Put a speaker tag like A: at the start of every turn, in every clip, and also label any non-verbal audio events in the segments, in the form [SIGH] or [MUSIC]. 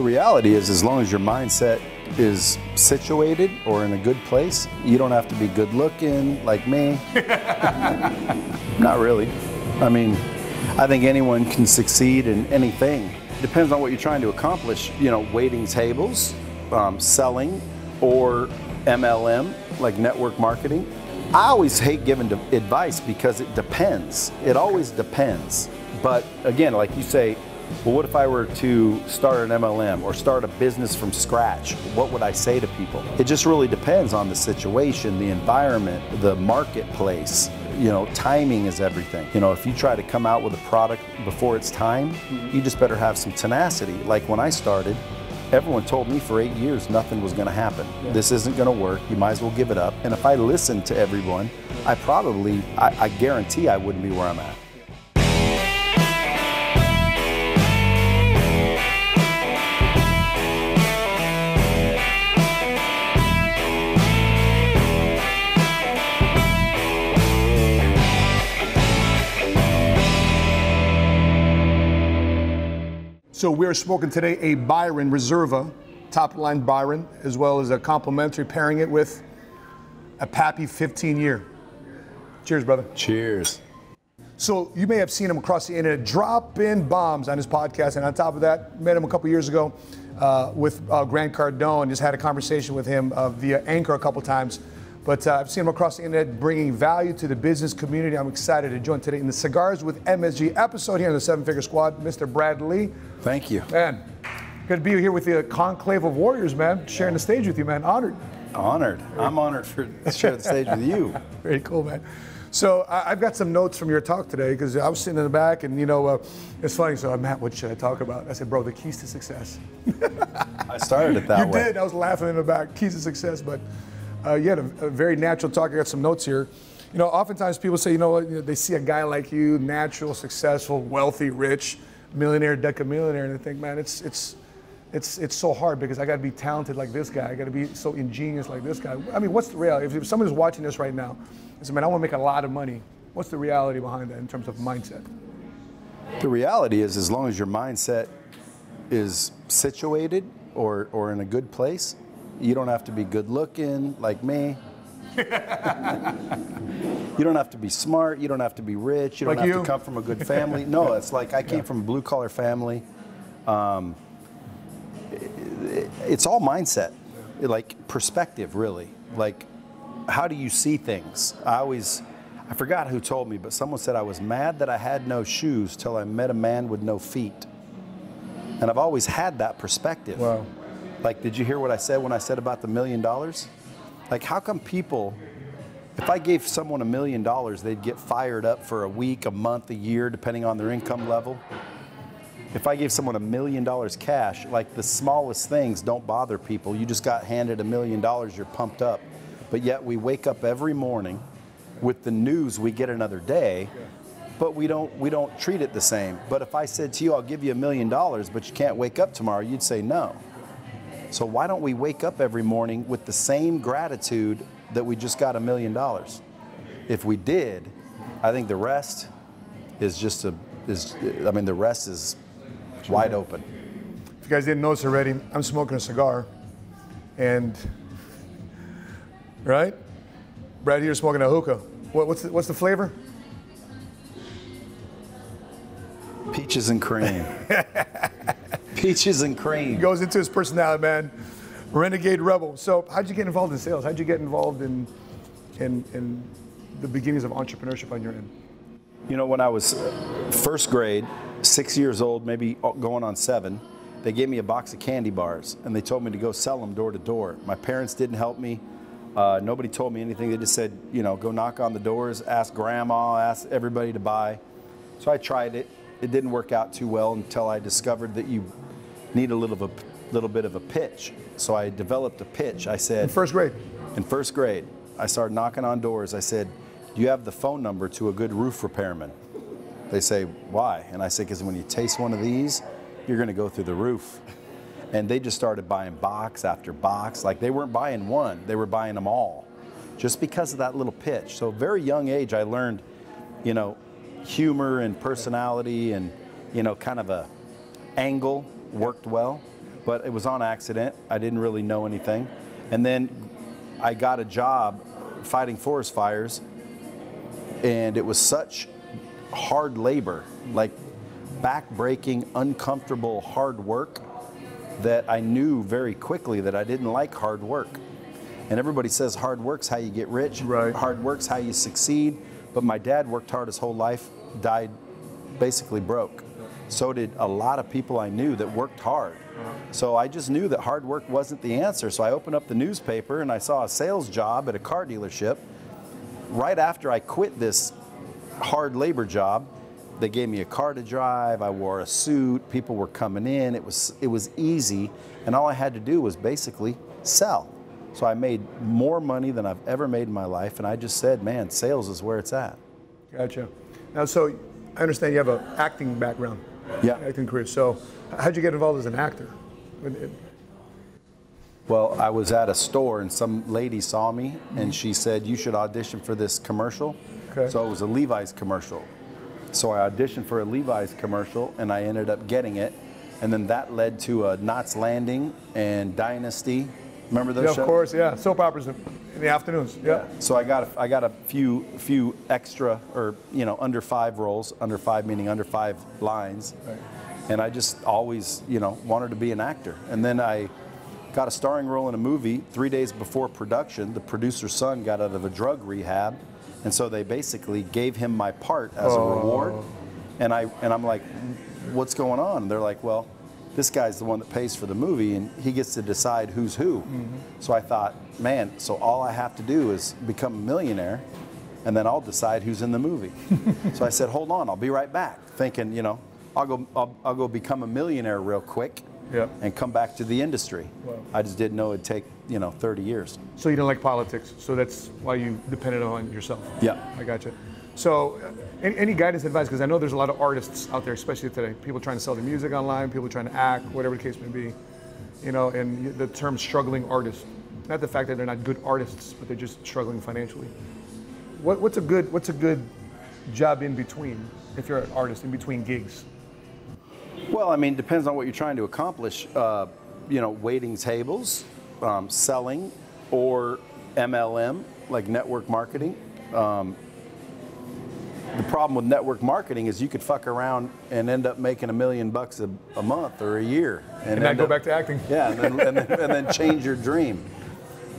A: The reality is, as long as your mindset is situated or in a good place, you don't have to be good looking like me. [LAUGHS] Not really. I mean, I think anyone can succeed in anything. Depends on what you're trying to accomplish. You know, waiting tables, um, selling, or MLM, like network marketing. I always hate giving advice because it depends. It always depends. But again, like you say, well, what if I were to start an MLM or start a business from scratch? What would I say to people? It just really depends on the situation, the environment, the marketplace. You know, timing is everything. You know, if you try to come out with a product before it's time, mm-hmm. you just better have some tenacity. Like when I started, everyone told me for eight years nothing was going to happen. Yeah. This isn't going to work. You might as well give it up. And if I listened to everyone, I probably, I, I guarantee I wouldn't be where I'm at.
B: So we're smoking today a Byron Reserva, top line Byron, as well as a complimentary pairing it with a Pappy 15 year. Cheers, brother.
A: Cheers.
B: So you may have seen him across the internet dropping bombs on his podcast, and on top of that, met him a couple years ago uh, with uh, Grant Cardone. Just had a conversation with him uh, via Anchor a couple times. But uh, I've seen him across the internet bringing value to the business community. I'm excited to join today in the Cigars with MSG episode here on the Seven Figure Squad, Mr. Brad Lea.
A: Thank you.
B: Man, good to be here with the conclave of warriors, man. Sharing the stage with you, man. Honored.
A: Honored. I'm honored for sharing the stage with you. [LAUGHS]
B: Very cool, man. So I, have got some notes from your talk today because I was sitting in the back and you know uh, it's funny. So I'm Matt, what should I talk about? I said, bro, the keys to success.
A: I started it that [LAUGHS]
B: you
A: way.
B: You did. I was laughing in the back. Keys to success, but uh, you had a, a, very natural talk. I got some notes here. You know, oftentimes people say, you know they see a guy like you, natural, successful, wealthy, rich, millionaire, decamillionaire, and they think, man, it's it's it's it's so hard because I got to be talented like this guy. I got to be so ingenious like this guy. I mean, what's the reality? If, if watching this right now, and says, man, I want to make a lot of money. What's the reality behind that in terms of mindset?
A: The reality is, as long as your mindset is situated or, or in a good place, you don't have to be good looking like me. you don't have to be smart. You don't have to be rich. You don't
B: like
A: have
B: you?
A: to come from a good family. no, it's like I came yeah. from a blue collar family. Um, it, it's all mindset, like perspective, really. Like, how do you see things? I always, I forgot who told me, but someone said I was mad that I had no shoes till I met a man with no feet. And I've always had that perspective.
B: Wow.
A: Like, did you hear what I said when I said about the million dollars? Like, how come people, if I gave someone a million dollars, they'd get fired up for a week, a month, a year, depending on their income level? If I gave someone a million dollars cash, like the smallest things don't bother people. You just got handed a million dollars, you're pumped up. But yet we wake up every morning with the news we get another day, but we don't we don't treat it the same. But if I said to you, I'll give you a million dollars, but you can't wake up tomorrow, you'd say no. So why don't we wake up every morning with the same gratitude that we just got a million dollars? If we did, I think the rest is just a is I mean the rest is wide open.
B: If you guys didn't notice already, I'm smoking a cigar, and right, Brad here smoking a hookah. What, what's the, what's the flavor?
A: Peaches and cream. [LAUGHS] Peaches and cream.
B: He goes into his personality, man. Renegade rebel. So, how'd you get involved in sales? How'd you get involved in, in, in the beginnings of entrepreneurship on your end?
A: You know, when I was first grade, six years old, maybe going on seven, they gave me a box of candy bars and they told me to go sell them door to door. My parents didn't help me. Uh, nobody told me anything. They just said, you know, go knock on the doors, ask grandma, ask everybody to buy. So I tried it. It didn't work out too well until I discovered that you need a little of a little bit of a pitch. So I developed a pitch. I said
B: in first grade.
A: In first grade, I started knocking on doors. I said, "Do you have the phone number to a good roof repairman?" They say, "Why?" And I say, "Because when you taste one of these, you're going to go through the roof." And they just started buying box after box. Like they weren't buying one; they were buying them all, just because of that little pitch. So very young age, I learned, you know, humor and personality and you know, kind of a angle worked well. but it was on accident. I didn't really know anything. And then I got a job fighting forest fires, and it was such hard labor, like back-breaking, uncomfortable, hard work, that I knew very quickly that I didn't like hard work. And everybody says hard work's how you get rich,
B: Right.
A: hard work's how you succeed. But my dad worked hard his whole life, died basically broke. So did a lot of people I knew that worked hard. So I just knew that hard work wasn't the answer. So I opened up the newspaper and I saw a sales job at a car dealership. Right after I quit this hard labor job, they gave me a car to drive. I wore a suit. People were coming in. It was it was easy, and all I had to do was basically sell. So I made more money than I've ever made in my life, and I just said, "Man, sales is where it's at."
B: Gotcha. Now, so I understand you have an acting background.
A: Yeah.
B: Acting career. So, how'd you get involved as an actor?
A: Well, I was at a store and some lady saw me and she said, You should audition for this commercial.
B: Okay.
A: So it was a Levi's commercial. So I auditioned for a Levi's commercial and I ended up getting it. And then that led to a Knots Landing and Dynasty. Remember those
B: Yeah, of course. Yeah, soap operas in, the afternoons. Yeah.
A: So I got a, I got a few few extra or you know under five roles, under five meaning under five lines, and I just always you know wanted to be an actor. And then I got a starring role in a movie three days before production. The producer's son got out of a drug rehab, and so they basically gave him my part as a reward. Oh. And I and I'm like, what's going on? And they're like, well. This guy's the one that pays for the movie, and he gets to decide who's who. Mm-hmm. So I thought, man, so all I have to do is become a millionaire, and then I'll decide who's in the movie. [LAUGHS] so I said, hold on, I'll be right back. Thinking, you know, I'll go, I'll, I'll go become a millionaire real quick,
B: Yeah.
A: and come back to the industry.
B: Wow.
A: I just didn't know it'd take, you know, 30 years.
B: So you didn't like politics. So that's why you depended on yourself.
A: Yeah.
B: I gotcha. So, uh, any, any guidance, advice? Because I know there's a lot of artists out there, especially today. People trying to sell their music online, people trying to act, whatever the case may be. You know, and the term struggling artist. Not the fact that they're not good artists, but they're just struggling financially. What, what's a good What's a good job in between if you're an artist in between gigs?
A: Well, I mean, depends on what you're trying to accomplish. Uh, you know, waiting tables, um, selling, or MLM, like network marketing. Um, the problem with network marketing is you could fuck around and end up making a million bucks a, a month or a year,
B: And not
A: end
B: go
A: up-
B: back to acting. [LAUGHS]
A: Yeah, and then, and then, and then change your dream.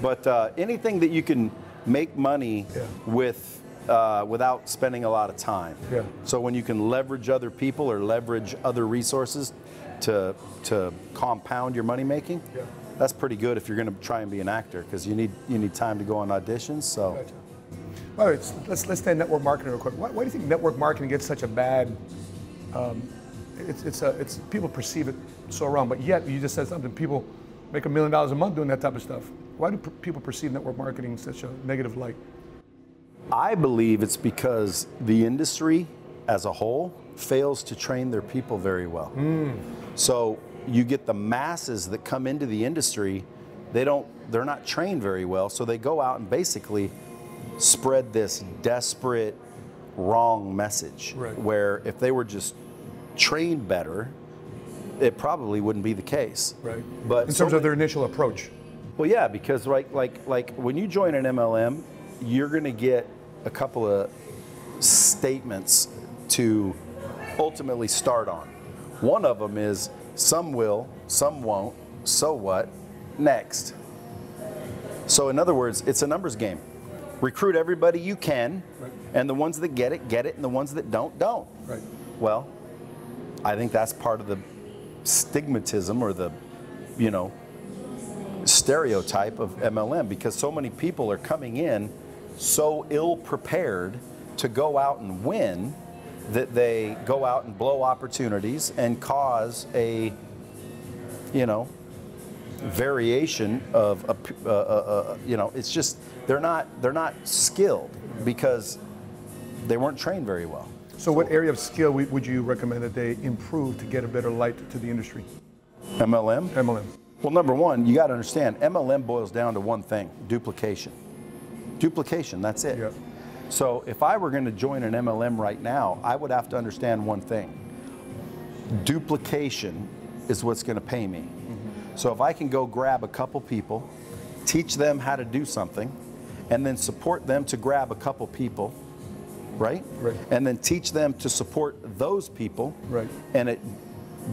A: But uh, anything that you can make money
B: Yeah.
A: with uh, without spending a lot of time.
B: Yeah.
A: So when you can leverage other people or leverage other resources to to compound your money making,
B: Yeah.
A: that's pretty good if you're going to try and be an actor because you need you need time to go on auditions. So.
B: All right, so let's let's stay in network marketing real quick. Why, why do you think network marketing gets such a bad? Um, it's it's a, it's people perceive it so wrong, but yet you just said something. People make a million dollars a month doing that type of stuff. Why do people perceive network marketing in such a negative light?
A: I believe it's because the industry as a whole fails to train their people very well. So you get the masses that come into the industry, they don't they're not trained very well, so they go out and basically spread this desperate wrong message
B: Right.
A: where if they were just trained better, it probably wouldn't be the case.
B: Right.
A: But
B: In
A: so
B: terms of their initial approach.
A: well, yeah, because like like like when you join an MLM, you're going to get a couple of statements to ultimately start on. One of them is some will, some won't. So what? Next. So in other words, it's a numbers game. Recruit everybody you can,
B: Right.
A: and the ones that get it get it, and the ones that don't don't.
B: Right.
A: Well, I think that's part of the stigmatism or the, you know, stereotype of MLM because so many people are coming in so ill prepared to go out and win that they go out and blow opportunities and cause a, you know, variation of, a, p- uh, uh, uh, you know, it's just they're not they're not skilled because they weren't trained very well.
B: So, what area of skill would you recommend that they improve to get a better light to the industry?
A: MLM.
B: MLM.
A: Well, number one, you got to understand MLM boils down to one thing duplication. Duplication, that's it.
B: Yeah.
A: So if I were going to join an MLM right now, I would have to understand one thing duplication is what's going to pay me. So if I can go grab a couple people, teach them how to do something, and then support them to grab a couple people, right?
B: Right.
A: And then teach them to support those people,
B: Right.
A: And it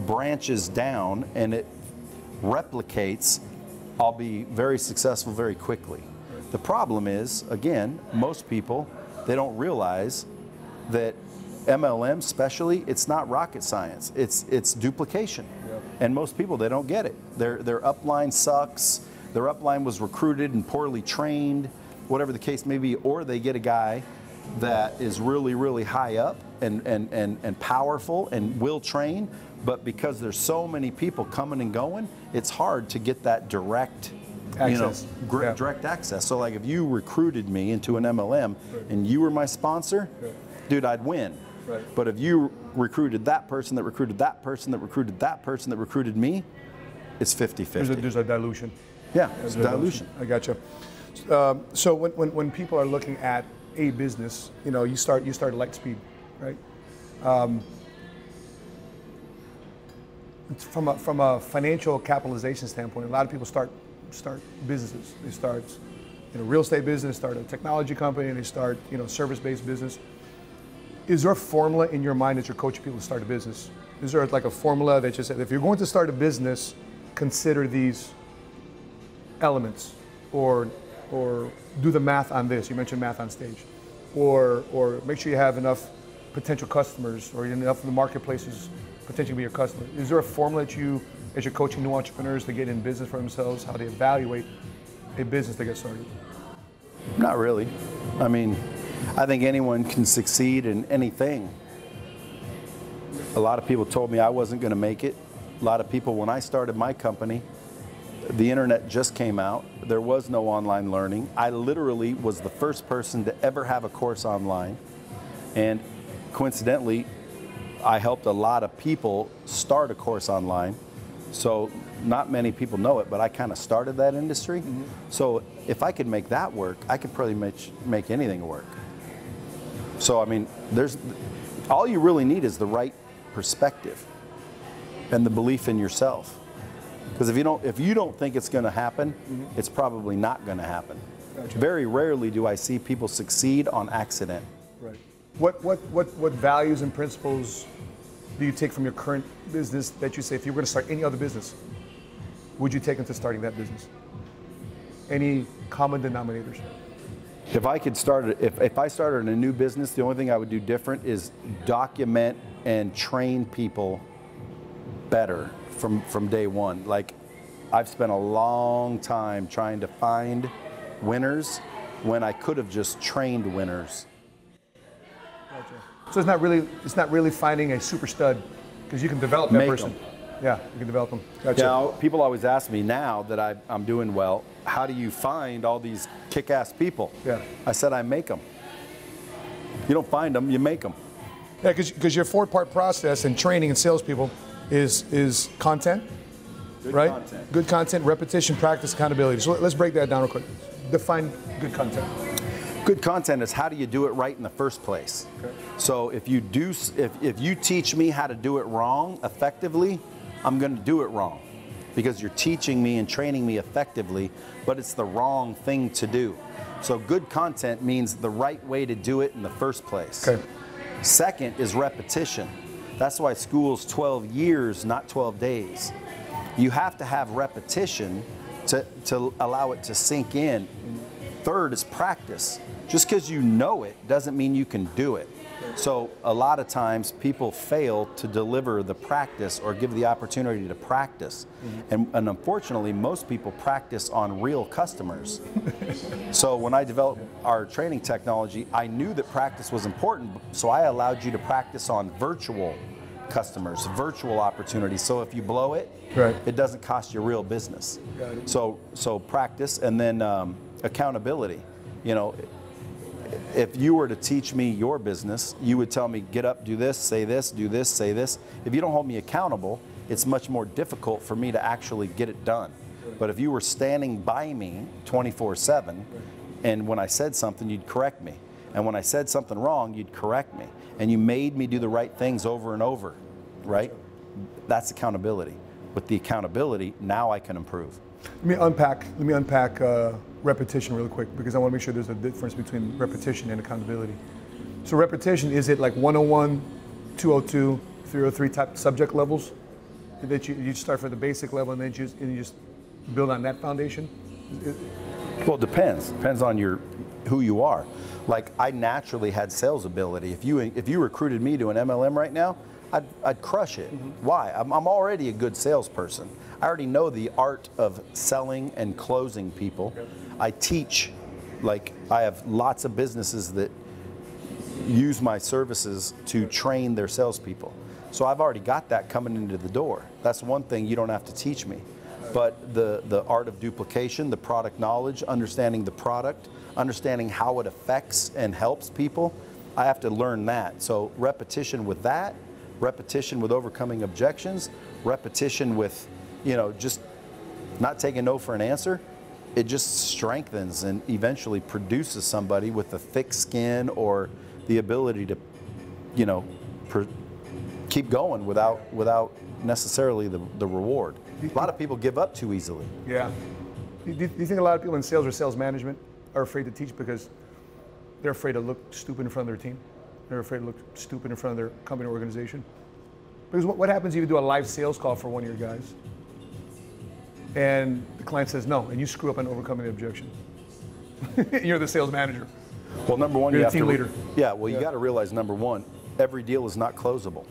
A: branches down and it replicates, I'll be very successful very quickly. The problem is, again, most people, they don't realize that MLM, especially, it's not rocket science. It's it's duplication, and most people they don't get it. Their their upline sucks. Their upline was recruited and poorly trained, whatever the case may be, or they get a guy that is really really high up and and and, and powerful and will train, but because there's so many people coming and going, it's hard to get that direct. You know,
B: Yeah.
A: direct access. So, like, if you recruited me into an MLM and you were my sponsor, dude, I'd win.
B: Right.
A: But if you recruited that person that recruited that person that recruited that person that recruited me, it's 50
B: There's a,
A: 50.
B: there's a dilution.
A: Yeah,
B: There's a
A: dilution.
B: I got you. Um, so when, when, when people are looking at a business, you know, you start you start at Lightspeed, right? Um, from a, from a financial capitalization standpoint, a lot of people start start businesses. They start, you know, real estate business, start a technology company, and they start, you know, service-based business. Is there a formula in your mind that you're coaching people to start a business? Is there like a formula that you said, if you're going to start a business, consider these elements, or or do the math on this. You mentioned math on stage, or or make sure you have enough potential customers or enough of the marketplaces potentially be your customer. Is there a formula that you, as you're coaching new entrepreneurs to get in business for themselves, how they evaluate a business to get started?
A: Not really. I mean, I think anyone can succeed in anything. A lot of people told me I wasn't going to make it. A lot of people, when I started my company, the internet just came out. There was no online learning. I literally was the first person to ever have a course online. And coincidentally, I helped a lot of people start a course online. So not many people know it, but I kind of started that industry. Mm-hmm. So if I could make that work, I could probably make, make anything work. So I mean, there's all you really need is the right perspective and the belief in yourself. Because if you don't if you don't think it's going to happen, mm-hmm. it's probably not going to happen. Very rarely do I see people succeed on accident.
B: Right. What, what, what, what values and principles do you take from your current business that you say if you were going to start any other business, would you take into starting that business? Any common denominators?
A: If I could start, if, if I started a new business, the only thing I would do different is document and train people better from, from day one. Like, I've spent a long time trying to find winners when I could have just trained winners.
B: So it's not really it's not really finding a super stud because you can develop that
A: Make
B: person. Yeah, you can develop them. Gotcha.
A: Now, people always ask me now that I, I'm doing well, how do you find all these kick ass people?
B: Yeah.
A: I said, I make them. You don't find them, you make them.
B: Yeah, because your four part process in training and salespeople is is content,
A: Good
B: right?
A: content.
B: Good content, repetition, practice, accountability. So let's break that down real quick. Define good content.
A: Good content is how do you do it right in the first place.
B: Okay.
A: So if you do, if, if you teach me how to do it wrong effectively, I'm going to do it wrong because you're teaching me and training me effectively, but it's the wrong thing to do. So good content means the right way to do it in the first place.
B: Okay.
A: Second is repetition. That's why school's 12 years, not 12 days. You have to have repetition to, to allow it to sink in. Third is practice. Just because you know it doesn't mean you can do it. So a lot of times people fail to deliver the practice or give the opportunity to practice. And, and unfortunately, most people practice on real customers. So when I developed our training technology, I knew that practice was important, so I allowed you to practice on virtual customers, virtual opportunities. So if you blow it,
B: Right.
A: it doesn't cost you real business. So so practice and then um, accountability. You know, if you were to teach me your business, you would tell me, get up, do this, say this, do this, say this. If you don't hold me accountable, it's much more difficult for me to actually get it done. But if you were standing by me 24 7, and when I said something, you'd correct me. And when I said something wrong, you'd correct me. And you made me do the right things over and over, right? That's accountability. with the accountability, now I can improve.
B: Let me unpack. Let me unpack uh, repetition really quick because I want to make sure there's a difference between repetition and accountability. So repetition is it like 101, 202, 303 type subject levels that you, you start from the basic level and then you, and you just build on that foundation?
A: Well, it depends. Depends on your who you are. Like I naturally had sales ability. If you if you recruited me to an MLM right now, I'd, I'd crush it. Mm-hmm. Why? I'm, I'm already a good salesperson. I already know the art of selling and closing people. Okay. I teach, like I have lots of businesses that use my services to train their salespeople. So I've already got that coming into the door. That's one thing you don't have to teach me. But the, the art of duplication, the product knowledge, understanding the product, understanding how it affects and helps people, I have to learn that. So repetition with that, repetition with overcoming objections, repetition with, you know, just not taking no for an answer, it just strengthens and eventually produces somebody with a thick skin or the ability to, you know, keep going without without necessarily the, the reward. A lot of people give up too easily.
B: Yeah. Do you, do you think a lot of people in sales or sales management are afraid to teach because they're afraid to look stupid in front of their team? They're afraid to look stupid in front of their company or organization? Because what, what happens if you do a live sales call for one of your guys and the client says no and you screw up on overcoming the objection? [LAUGHS] You're the sales manager.
A: Well, number one,
B: You're
A: you
B: have
A: team
B: to, leader.
A: Yeah, well, you yeah. got to realize number one, every deal is not closable.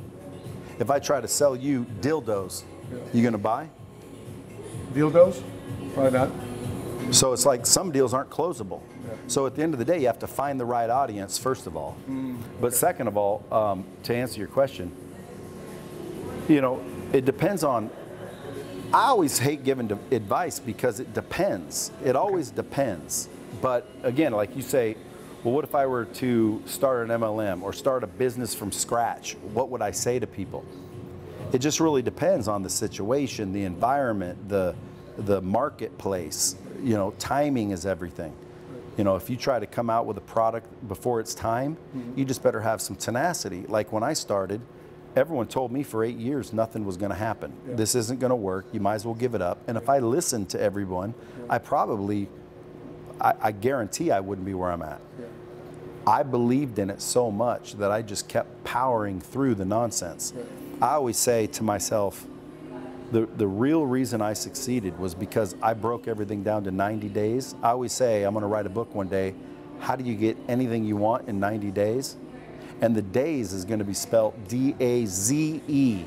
A: If I try to sell you dildos, yeah. you going to buy?
B: Dildos? Probably not.
A: So it's like some deals aren't closable. Yeah. So at the end of the day, you have to find the right audience, first of all. Mm. But second of all, um, to answer your question, you know, it depends on. I always hate giving advice because it depends. It always depends. But again, like you say, well, what if I were to start an MLM or start a business from scratch? What would I say to people? It just really depends on the situation, the environment, the the marketplace. You know, timing is everything. You know, if you try to come out with a product before it's time, mm-hmm. you just better have some tenacity. Like when I started, everyone told me for eight years nothing was going to happen. Yeah. This isn't going to work. You might as well give it up. And if I listened to everyone, yeah. I probably I, I guarantee I wouldn't be where I'm at. Yeah. I believed in it so much that I just kept powering through the nonsense. I always say to myself, the, the real reason I succeeded was because I broke everything down to 90 days. I always say, I'm going to write a book one day. How do you get anything you want in 90 days? And the days is going to be spelled D A Z E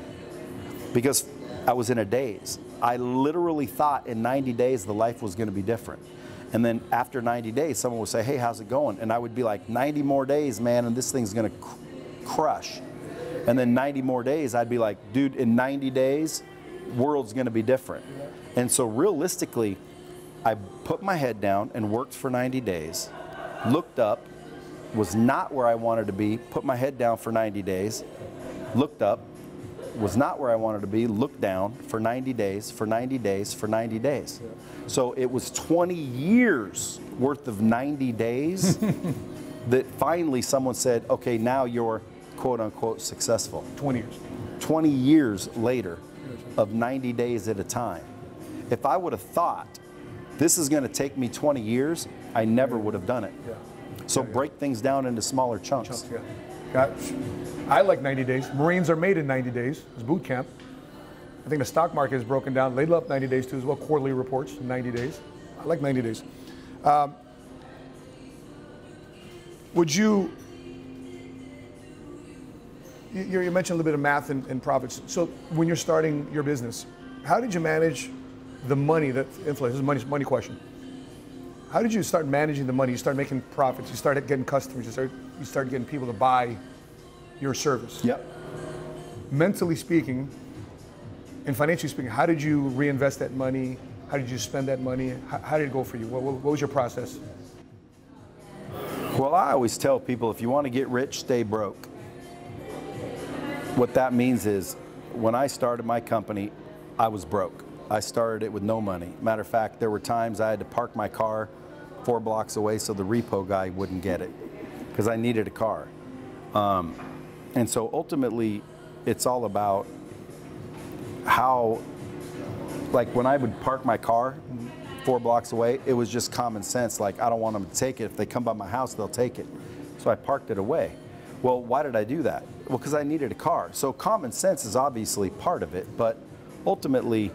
A: because I was in a daze. I literally thought in 90 days the life was going to be different. And then after 90 days, someone would say, hey, how's it going? And I would be like, 90 more days, man, and this thing's gonna cr- crush. And then 90 more days, I'd be like, dude, in 90 days, world's gonna be different. And so realistically, I put my head down and worked for 90 days, looked up, was not where I wanted to be, put my head down for 90 days, looked up, was not where I wanted to be, looked down for 90 days, for 90 days, for 90 days. So it was 20 years worth of 90 days [LAUGHS] that finally someone said, okay, now you're quote unquote successful.
B: 20 years.
A: 20 years later of 90 days at a time. If I would have thought this is going to take me 20 years, I never would have done it. Yeah. So yeah, break things down into smaller chunks. chunks yeah.
B: Got, I like 90 days. Marines are made in 90 days. It's boot camp. I think the stock market is broken down. They love 90 days too as well. Quarterly reports, 90 days. I like 90 days. Um, would you, you, you, mentioned a little bit of math and, and, profits. So when you're starting your business, how did you manage the money that influences? This is a money, money question. How did you start managing the money? You start making profits. You started getting customers. You start you started getting people to buy your service.
A: Yep.
B: Mentally speaking, and financially speaking, how did you reinvest that money? How did you spend that money? How, how did it go for you? What, what was your process?
A: Well, I always tell people if you want to get rich, stay broke. What that means is when I started my company, I was broke. I started it with no money. Matter of fact, there were times I had to park my car four blocks away so the repo guy wouldn't get it because I needed a car. Um, and so ultimately, it's all about how like when I would park my car four blocks away, it was just common sense. Like I don't want them to take it. If they come by my house, they'll take it. So I parked it away. Well, why did I do that? Well, because I needed a car. So common sense is obviously part of it, but ultimately,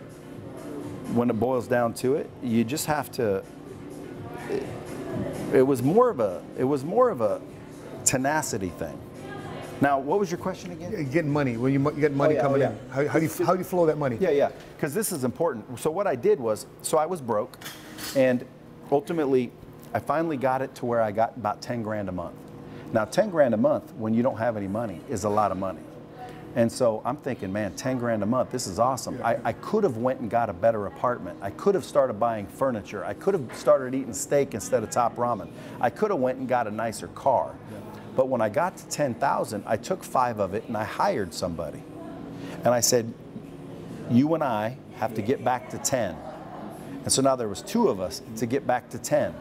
A: when it boils down to it, you just have to. It, it was more of a. It was more of a tenacity thing. Now, what was your question again?
B: Getting money when you, you get money oh,
A: yeah,
B: coming
A: oh, yeah.
B: in. How, how do you how do you flow that money?
A: Yeah, yeah. Because this is important. So what I did was, so I was broke, and ultimately, I finally got it to where I got about 10 grand a month. Now, 10 grand a month when you don't have any money is a lot of money. And so I'm thinking, man, 10 grand a month, this is awesome. I, I could have went and got a better apartment. I could have started buying furniture. I could have started eating steak instead of top ramen. I could have went and got a nicer car. But when I got to 10,000, I took five of it and I hired somebody. And I said, you and I have to get back to 10. And so now there was two of us to get back to 10.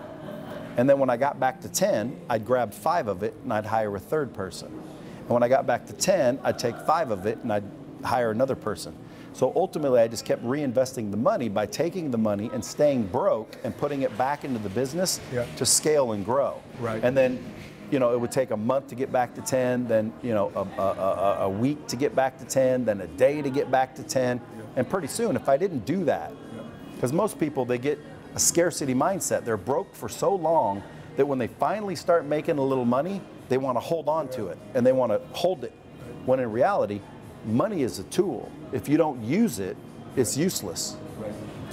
A: And then when I got back to 10, I'd grab five of it and I'd hire a third person. And when I got back to 10, I'd take five of it and I'd hire another person. So ultimately, I just kept reinvesting the money by taking the money and staying broke and putting it back into the business
B: Yeah.
A: to scale and grow.
B: Right.
A: And then, you know, it would take a month to get back to 10, then, you know, a, a, a, a week to get back to 10, then a day to get back to 10. And pretty soon, if I didn't do that, because most people, they get a scarcity mindset. They're broke for so long that when they finally start making a little money, they want to hold on to it and they want to hold it. When in reality, money is a tool. If you don't use it, it's useless.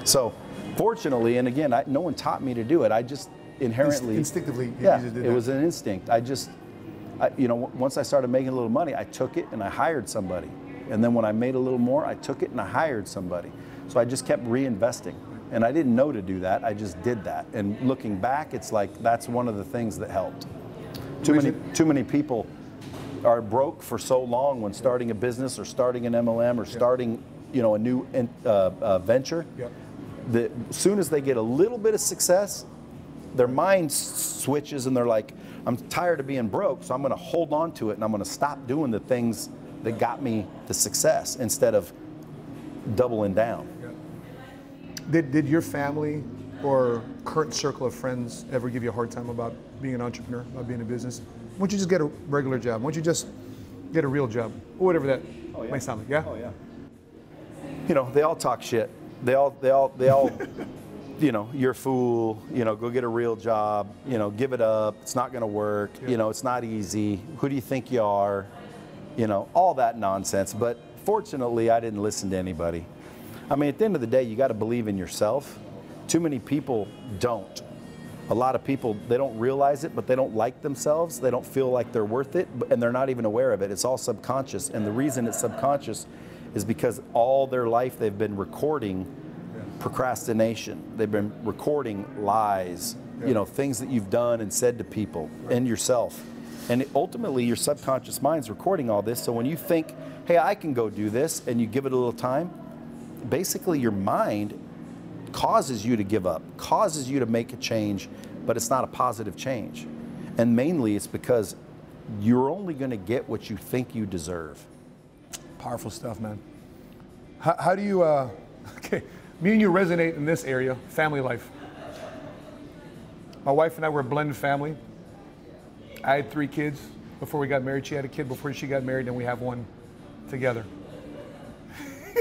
A: So, fortunately, and again, I, no one taught me to do it. I just inherently,
B: instinctively,
A: yeah, it
B: that.
A: was an instinct. I just, I, you know, once I started making a little money, I took it and I hired somebody. And then when I made a little more, I took it and I hired somebody. So I just kept reinvesting. And I didn't know to do that. I just did that. And looking back, it's like that's one of the things that helped. Too many, too many people are broke for so long when starting a business or starting an MLM or starting, you know, a new in- uh, uh, venture.
B: Yep.
A: That as soon as they get a little bit of success, their mind switches and they're like, I'm tired of being broke, so I'm going to hold on to it and I'm going to stop doing the things that got me the success instead of doubling down.
B: Did, did your family or current circle of friends ever give you a hard time about being an entrepreneur, about being in business? Why don't you just get a regular job? Why don't you just get a real job? Or whatever that oh, may sound like, yeah?
A: Oh yeah. You know, they all talk shit. They all, they all, they all, [LAUGHS] you know, you're a fool. You know, go get a real job. You know, give it up. It's not going to work. You know, it's not easy. Who do you think you are? You know, all that nonsense. But fortunately, I didn't listen to anybody. I mean, at the end of the day, you got to believe in yourself. Too many people don't. A lot of people, they don't realize it, but they don't like themselves. They don't feel like they're worth it, and they're not even aware of it. It's all subconscious. And the reason it's subconscious is because all their life they've been recording procrastination. They've been recording lies, you know, things that you've done and said to people and yourself. And ultimately, your subconscious mind's recording all this. So when you think, hey, I can go do this, and you give it a little time, basically your mind causes you to give up, causes you to make a change, but it's not a positive change. And mainly it's because you're only going to get what you think you deserve.
B: Powerful stuff, man. How, how do you, uh, [LAUGHS] okay, me and you resonate in this area, family life. My wife and I were a blended family. I had three kids before we got married. She had a kid before she got married, and we have one together. [LAUGHS]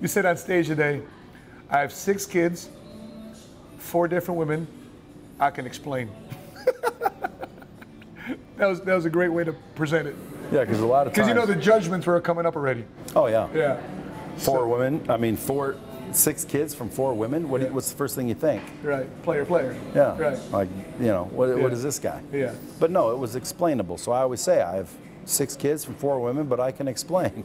B: you said on stage today, I have six kids, four different women. I can explain. [LAUGHS] that was that was a great way to present it.
A: Yeah, because a lot of
B: Because you know the judgments were coming up already.
A: oh yeah,
B: Yeah.
A: four women. I mean, four, six kids from four women. What you, what's the first thing you think?
B: Right. Player, player.
A: Yeah,
B: Right.
A: like you know, what,
B: Yeah.
A: what is this guy?
B: Yeah.
A: But no, it was explainable. So I always say I have six kids from four women, but I can explain.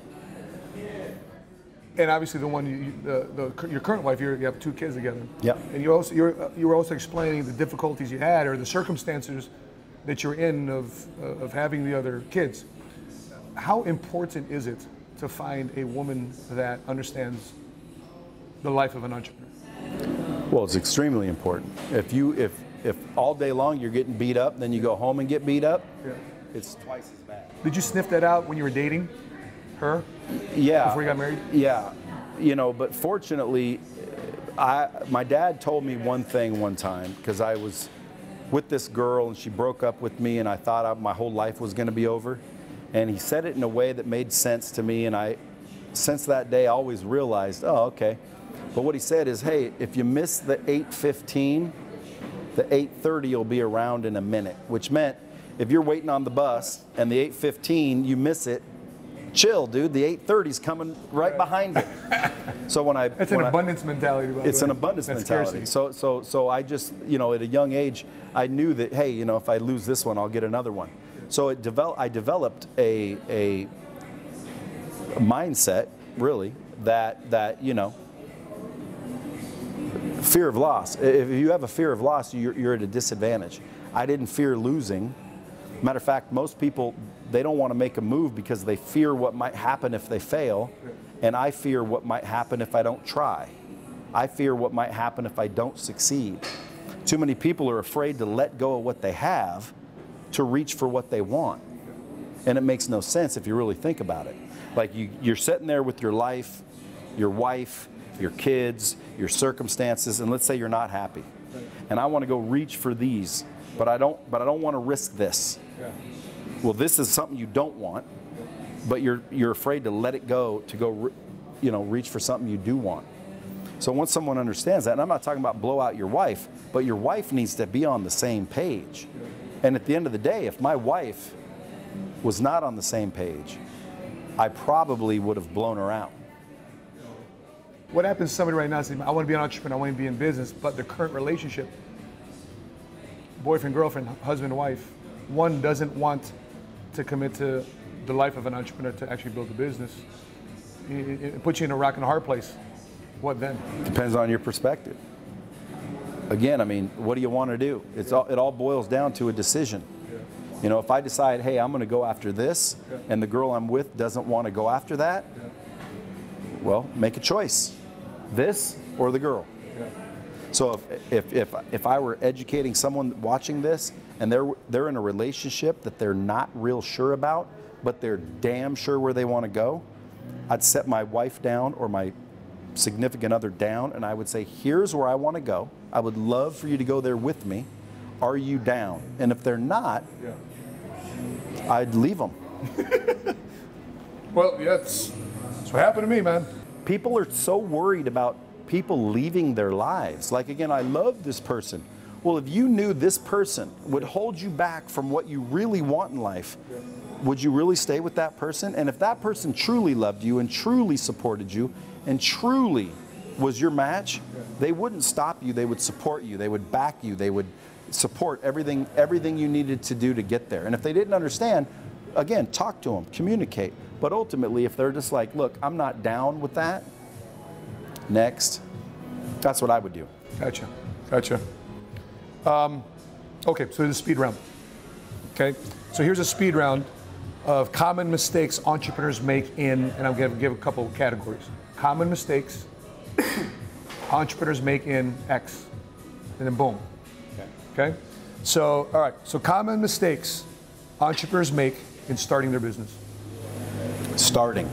B: And obviously, the one you, you the, the your current wife, you're, you have two kids together.
A: Yeah.
B: And you also you're, uh, you were also explaining the difficulties you had or the circumstances that you're in of uh, of having the other kids. How important is it to find a woman that understands the life of an entrepreneur?
A: Well, it's extremely important. If you if if all day long you're getting beat up, then you go home and get beat up,
B: Yeah.
A: it's twice as bad.
B: Did you sniff that out when you were dating her?
A: Yeah.
B: Before you got married?
A: Yeah. you know, but fortunately, I my dad told me one thing one time because I was with this girl and she broke up with me and I thought I, my whole life was going to be over. And he said it in a way that made sense to me and I since that day I always realized, oh, okay. But what he said is, hey, if you miss the 815, the 830 will be around in a minute, which meant if you're waiting on the bus and the 815 you miss it, chill, dude. The 830's coming right behind it. So when I
B: It's an
A: I-
B: abundance mentality.
A: it's an abundance
B: Not
A: mentality.
B: scarcity.
A: So so so I just you know at a young age I knew that hey you know if I lose this one I'll get another one. So it develop I developed a a mindset really that that you know fear of loss. If you have a fear of loss, you're, you're at a disadvantage. I didn't fear losing. Matter of fact, most people they don't want to make a move because they fear what might happen if they fail, and I fear what might happen if I don't try. I fear what might happen if I don't succeed. Too many people are afraid to let go of what they have to reach for what they want. And it makes no sense if you really think about it. Like you, you're sitting there with your life, your wife, your kids, your circumstances, and let's say you're not happy. And I want to go reach for these, but I don't but I don't want to risk this. Well, this is something you don't want, but you're you're afraid to let it go to go you know, reach for something you do want. So once someone understands that, and I'm not talking about blow out your wife, but your wife needs to be on the same page. And at the end of the day, if my wife was not on the same page, I probably would have blown her out.
B: What happens to somebody right now says, I want to be an entrepreneur, I want to be in business, but the current relationship, boyfriend, girlfriend, husband, wife, one doesn't want to commit to the life of an entrepreneur to actually build a business. It, it puts you in a rock and a hard place. What then?
A: Depends on your perspective. Again, I mean, what do you want to do? It's all, it all boils down to a decision. You know, if I decide, hey, I'm going to go after this, and the girl I'm with doesn't want to go after that, well, make a choice this or the girl. So if, if, if, if I were educating someone watching this and they're, they're in a relationship that they're not real sure about, but they're damn sure where they want to go, I'd set my wife down or my significant other down and I would say, here's where I want to go. I would love for you to go there with me. Are you down? And if they're not, I'd leave them. [LAUGHS]
B: Well, yeah, that's what happened to me, man.
A: People are so worried about people leaving their lives. Like, again, I love this person. Well, if you knew this person would hold you back from what you really want in life, would you really stay with that person? And if that person truly loved you and truly supported you and truly was your match, they wouldn't stop you. They would support you. They would back you. They would support everything everything you needed to do to get there. And if they didn't understand, again, talk to them, communicate. But ultimately, if they're just like, look, I'm not down with that, next, that's what I would do.
B: Gotcha. Gotcha. Um, okay, so a speed round. Okay, so here's a speed round of common mistakes entrepreneurs make in, and I'm going to give a couple of categories. Common mistakes [COUGHS] entrepreneurs make in X, and then boom. Okay. Okay. So, all right. So, common mistakes entrepreneurs make in starting their business.
A: Starting.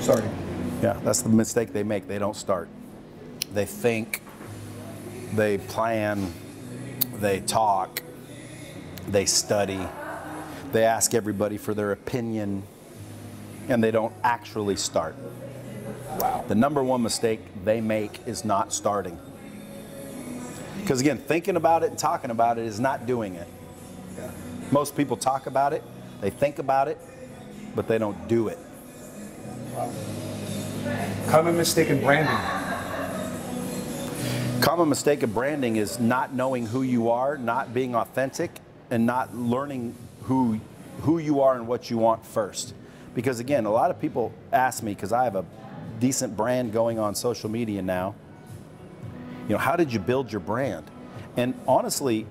B: Starting.
A: Yeah, that's the mistake they make. They don't start. They think, they plan, they talk, they study, they ask everybody for their opinion, and they don't actually start. Wow. The number one mistake they make is not starting. Because again, thinking about it and talking about it is not doing it. Yeah. Most people talk about it, they think about it, but they don't do it.
B: Common mistake in branding.
A: Common mistake of branding is not knowing who you are, not being authentic, and not learning who who you are and what you want first. Because again, a lot of people ask me because I have a decent brand going on social media now. You know, how did you build your brand? And honestly,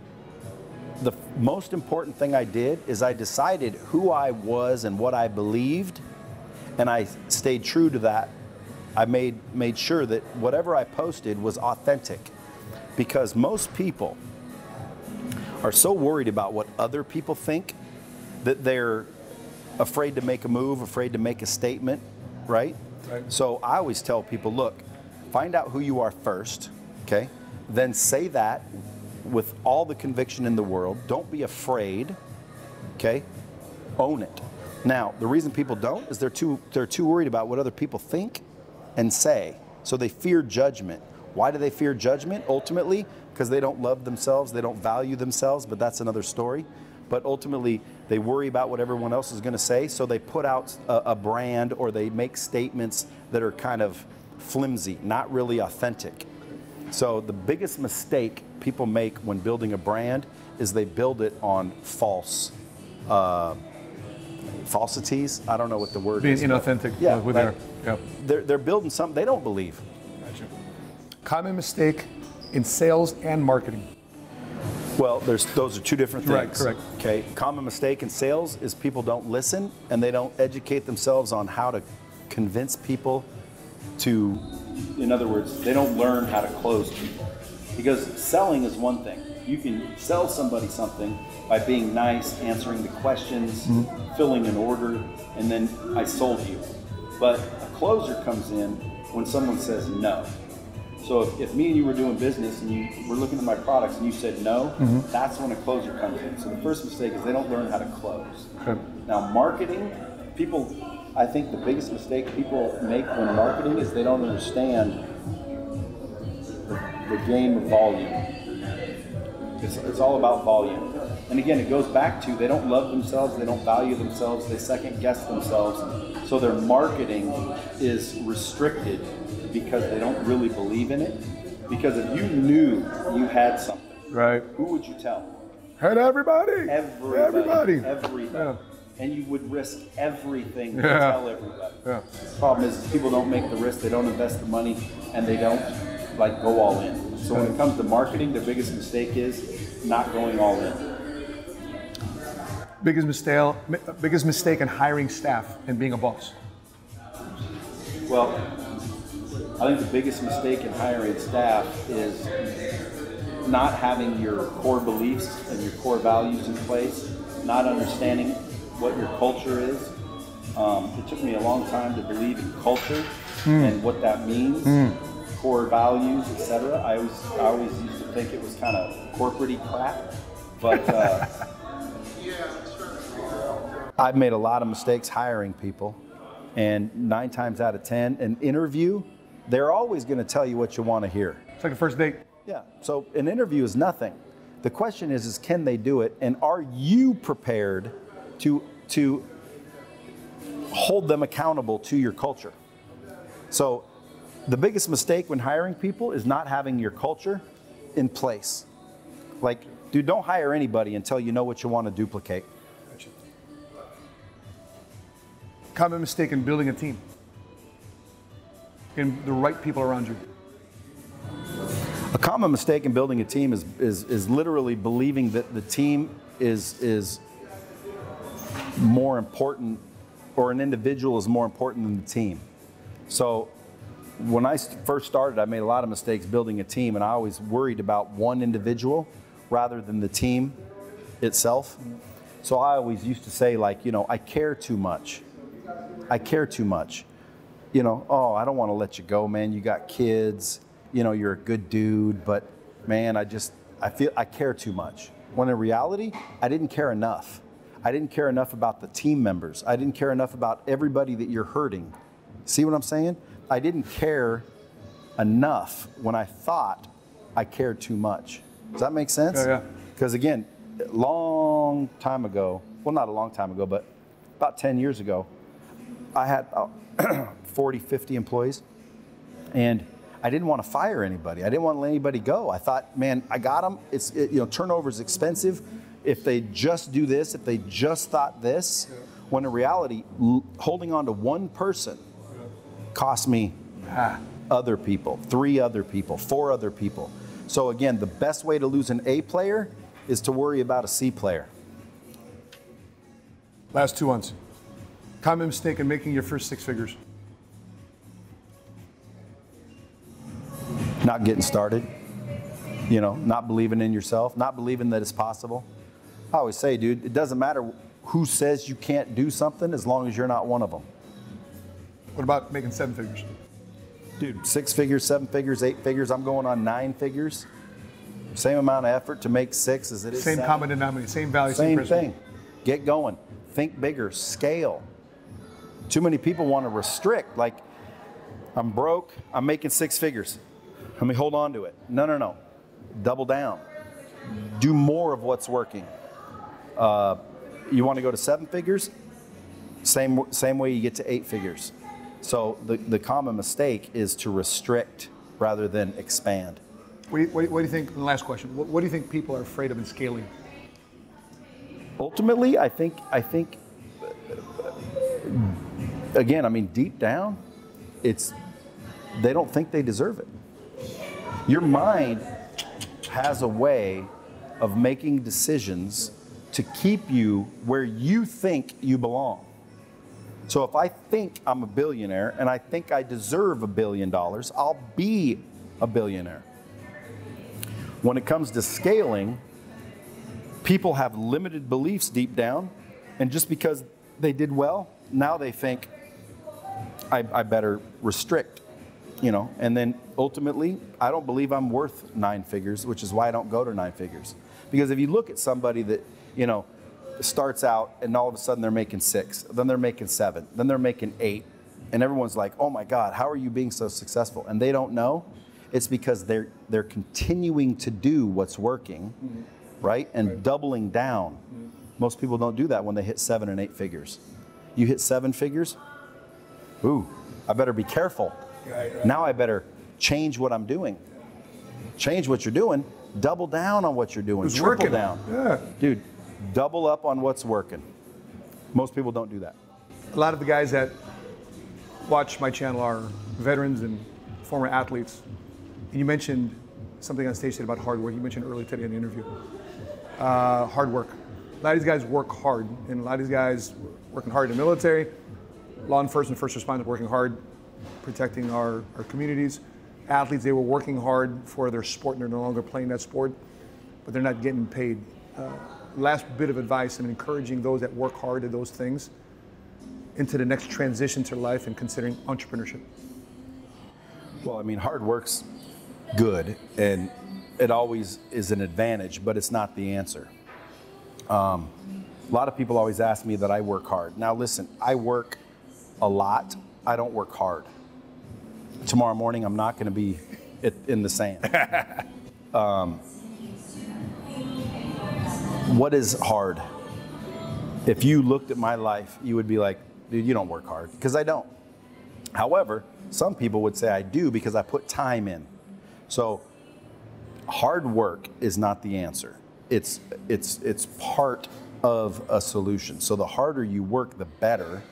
A: the most important thing I did is I decided who I was and what I believed, and I stayed true to that. I made made sure that whatever I posted was authentic, because most people are so worried about what other people think that they're afraid to make a move, afraid to make a statement, right?
B: Right.
A: So I always tell people, look, find out who you are first, okay? Then say that with all the conviction in the world. Don't be afraid, okay? Own it. Now, the reason people don't is they're too they're too worried about what other people think and say. So they fear judgment. Why do they fear judgment? Ultimately, because they don't love themselves, they don't value themselves, but that's another story. But ultimately, they worry about what everyone else is going to say, so they put out a, a brand or they make statements that are kind of flimsy, not really authentic. So the biggest mistake people make when building a brand is they build it on false uh, falsities. I don't know what the word
B: Being
A: is. but-
B: inauthentic uh,
A: Yeah,
B: with
A: like,
B: their, yeah.
A: They're, they're building something they don't believe. Gotcha.
B: Common mistake in sales and marketing.
A: Well, there's those are two different
B: Right,
A: things.
B: correct.
A: Okay. Common mistake in sales is people don't listen and they don't educate themselves on how to convince people to in other words, they don't learn how to close people. Because selling is one thing. You can sell somebody something by being nice, answering the questions,
B: Mm-hmm.
A: filling an order, and then I sold you. But a closer comes in when someone says no. So if, if me and you were doing business and you were looking at my products and you said no,
B: Mm-hmm.
A: that's when a closer comes in. So the first mistake is they don't learn how to close.
B: Okay.
A: Now marketing, people, I think the biggest mistake people make when marketing is they don't understand the, the game of volume. It's, it's all about volume. And again, it goes back to they don't love themselves, they don't value themselves, they second guess themselves. So their marketing is restricted because they don't really believe in it. Because if you knew you had something,
B: Right.
A: who would you tell?
B: Hey, everybody.
A: Everybody.
B: Everybody.
A: Everybody.
B: Yeah.
A: And you would risk everything to
B: Yeah.
A: tell everybody.
B: Yeah.
A: Problem is, people don't make the risk, they don't invest the money, and they don't like go all in. So when it comes to marketing, the biggest mistake is not going all in.
B: Biggest mistake, biggest mistake in hiring staff and being a boss.
A: Well, I think the biggest mistake in hiring staff is not having your core beliefs and your core values in place, not understanding what your culture is. Um, it took me a long time to believe in culture and what that means, core values, etc. I always, I always used to think it was kind of corporate crap, but uh, [LAUGHS] I've made a lot of mistakes hiring people, and nine times out of ten, an interview, they're always going to tell you what you want to hear.
B: It's like a first date.
A: Yeah. So an interview is nothing. The question is, is can they do it, and are you prepared to to hold them accountable to your culture? So, the biggest mistake when hiring people is not having your culture in place. Like, dude, don't hire anybody until you know what you want to duplicate.
B: Common mistake in building a team. Getting the right people around you.
A: A common mistake in building a team is, is, is literally believing that the team is, is more important or an individual is more important than the team. So when I first started, I made a lot of mistakes building a team, and I always worried about one individual rather than the team itself. So I always used to say, like, you know, I care too much. I care too much. You know, oh, I don't want to let you go, man. You got kids. You know, you're a good dude, but man, I just I feel I care too much. When in reality, I didn't care enough. I didn't care enough about the team members. I didn't care enough about everybody that you're hurting. See what I'm saying? I didn't care enough when I thought I cared too much. Does that make sense?
B: Yeah, yeah.
A: Because again, long time ago, well, not a long time ago, but about 10 years ago, I had uh, about [CLEARS THROAT] 40, 50 employees, and I didn't want to fire anybody. I didn't want to let anybody go. I thought, man, I got them. It's it, you know, turnover is expensive. If they just do this, if they just thought this, when in reality, l- holding on to one person cost me other people, three other people, four other people. So again, the best way to lose an A player is to worry about a C player.
B: Last two ones. Common mistake in making your first six figures.
A: not getting started, you know, not believing in yourself, not believing that it's possible. I always say, dude, it doesn't matter who says you can't do something as long as you're not one of them.
B: What about making seven figures?
A: Dude, six figures, seven figures, eight figures. I'm going on nine figures. Same amount of effort to make six as it is.
B: Same
A: seven.
B: common denominator, same value, same,
A: Same thing. Get going. Think bigger. Scale. Too many people want to restrict. Like, I'm broke. I'm making six figures. Let me hold on to it. No, no, no. Double down. Do more of what's working. Uh, you want to go to seven figures? Same same way you get to eight figures. So the, the common mistake is to restrict rather than expand.
B: What do, you, what, do you, what do you think? Last question. What, what do you think people are afraid of in scaling?
A: ultimately i think i think again i mean deep down it's they don't think they deserve it your mind has a way of making decisions to keep you where you think you belong so if i think i'm a billionaire and i think i deserve a billion dollars i'll be a billionaire when it comes to scaling people have limited beliefs deep down, and just because they did well, now they think I, I, better restrict, you know. And then ultimately, I don't believe I'm worth nine figures, which is why I don't go to nine figures. Because if you look at somebody that you know starts out and all of a sudden they're making six, then they're making seven, then they're making eight, and everyone's like, "Oh my God, how are you being so successful?" And they don't know. It's because they're they're continuing to do what's working. Mm-hmm right? And right. doubling down. Mm-hmm. Most people don't do that when they hit seven and eight figures. You hit seven figures, ooh, I better be careful. Right, right. Now I better change what I'm doing. Change what you're doing, double down on what you're doing, triple
B: working.
A: down.
B: Yeah.
A: Dude, double up on what's working. Most people don't do that.
B: A lot of the guys that watch my channel are veterans and former athletes. And you mentioned something on stage today about hard work. You mentioned earlier today in the interview uh, hard work. A lot of these guys work hard, and a lot of these guys working hard in the military, law enforcement, first responders working hard, protecting our, our communities. Athletes, they were working hard for their sport, and they're no longer playing that sport, but they're not getting paid. Uh, last bit of advice, I'm encouraging those that work hard at those things into the next transition to life and considering entrepreneurship.
A: Well, I mean, hard work's good, and it always is an advantage, but it's not the answer. Um, a lot of people always ask me that I work hard. Now, listen, I work a lot. I don't work hard. Tomorrow morning, I'm not going to be in the sand. [LAUGHS] um, what is hard? If you looked at my life, you would be like, dude, you don't work hard. Because I don't. However, some people would say I do because I put time in. So hard work is not the answer. It's it's it's part of a solution. So the harder you work, the better.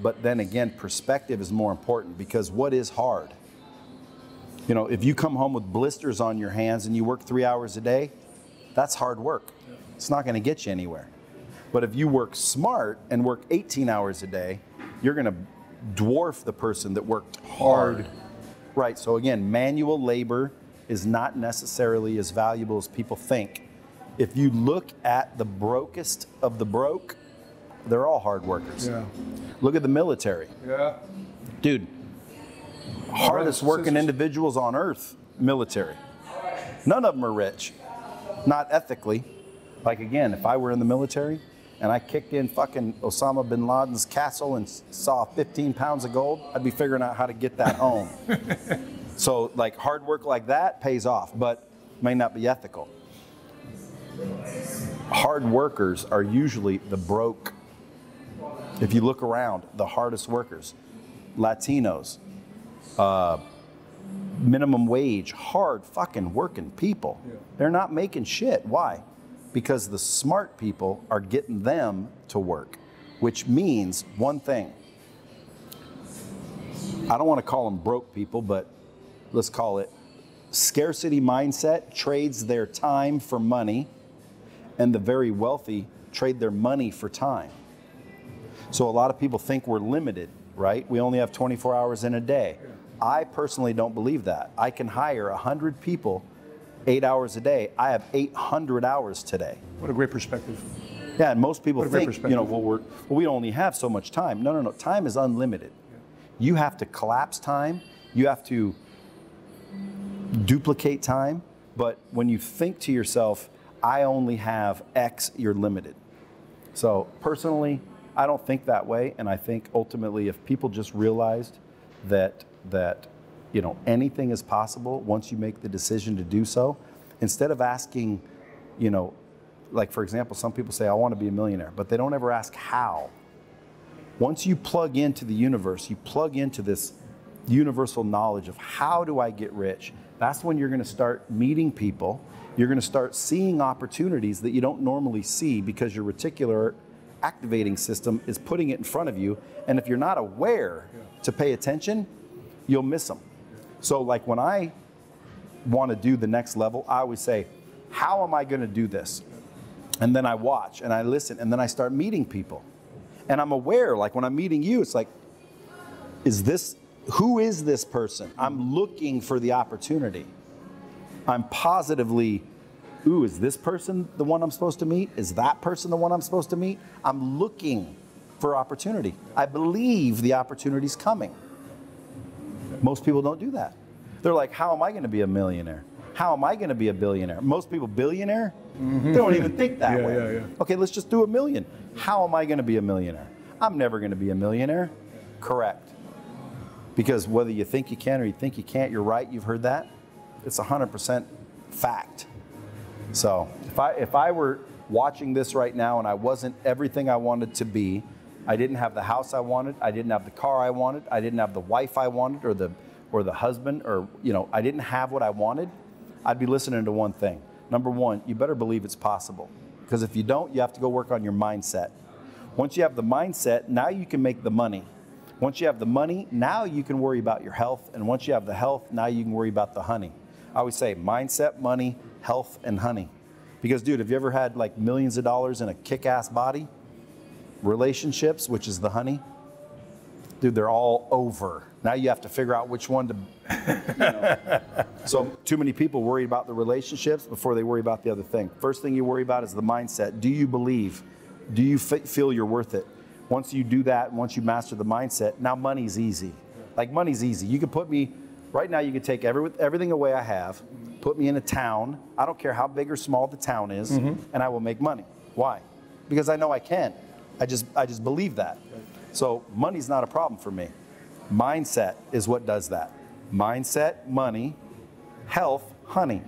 A: But then again, perspective is more important because what is hard? You know, if you come home with blisters on your hands and you work three hours a day, that's hard work. It's not going to get you anywhere. But if you work smart and work 18 hours a day, you're going to dwarf the person that worked hard. hard. Right. So again, manual labor is not necessarily as valuable as people think. If you look at the brokest of the broke, they're all hard workers.
B: Yeah.
A: Look at the military.
B: Yeah.
A: Dude, hardest working individuals on earth, military. None of them are rich, not ethically. Like, again, if I were in the military and I kicked in fucking Osama bin Laden's castle and saw 15 pounds of gold, I'd be figuring out how to get that home. [LAUGHS] So, like hard work like that pays off, but may not be ethical. Hard workers are usually the broke. If you look around, the hardest workers, Latinos, uh, minimum wage, hard fucking working people. Yeah. They're not making shit. Why? Because the smart people are getting them to work, which means one thing. I don't want to call them broke people, but let's call it scarcity mindset trades their time for money, and the very wealthy trade their money for time. So a lot of people think we're limited, right? We only have 24 hours in a day. I personally don't believe that. I can hire 100 people eight hours a day. I have 800 hours today.
B: What a great perspective.
A: Yeah, and most people think, you know, well, we're, well, we only have so much time. No, no, no. Time is unlimited. You have to collapse time. You have to duplicate time. But when you think to yourself, I only have X, you're limited. So personally, I don't think that way, and I think ultimately, if people just realized that that you know anything is possible once you make the decision to do so, instead of asking, you know, like for example, some people say I want to be a millionaire, but they don't ever ask how. Once you plug into the universe, you plug into this universal knowledge of how do I get rich. That's when you're going to start meeting people. You're going to start seeing opportunities that you don't normally see because your reticular activating system is putting it in front of you. And if you're not aware to pay attention, you'll miss them. So, like when I want to do the next level, I always say, How am I going to do this? And then I watch and I listen and then I start meeting people. And I'm aware, like when I'm meeting you, it's like, Is this, who is this person? I'm looking for the opportunity. I'm positively ooh, is this person the one I'm supposed to meet? Is that person the one I'm supposed to meet? I'm looking for opportunity. I believe the opportunity's coming. Most people don't do that. They're like, how am I going to be a millionaire? How am I going to be a billionaire? Most people, billionaire, mm-hmm. they don't even think that
B: Yeah,
A: way.
B: yeah, yeah.
A: Okay, let's just do a million. How am I going to be a millionaire? I'm never going to be a millionaire. Correct. Because whether you think you can or you think you can't, you're right. You've heard that. It's 100% fact. So if I if I were watching this right now and I wasn't everything I wanted to be, I didn't have the house I wanted, I didn't have the car I wanted, I didn't have the wife I wanted or the or the husband or you know, I didn't have what I wanted, I'd be listening to one thing. Number 1, you better believe it's possible. Because if you don't, you have to go work on your mindset. Once you have the mindset, now you can make the money. Once you have the money, now you can worry about your health. And once you have the health, now you can worry about the honey. I always say mindset, money, health, and honey. Because, dude, have you ever had like millions of dollars in a kick ass body? Relationships, which is the honey, dude, they're all over. Now you have to figure out which one to. [LAUGHS] You know. so, too many people worry about the relationships before they worry about the other thing. First thing you worry about is the mindset. Do you believe? Do you f- feel you're worth it? Once you do that, once you master the mindset, now money's easy. Like money's easy. You can put me right now. You can take every, everything away I have, put me in a town. I don't care how big or small the town is, mm-hmm. and I will make money. Why? Because I know I can. I just I just believe that. So money's not a problem for me. Mindset is what does that. Mindset, money, health, honey.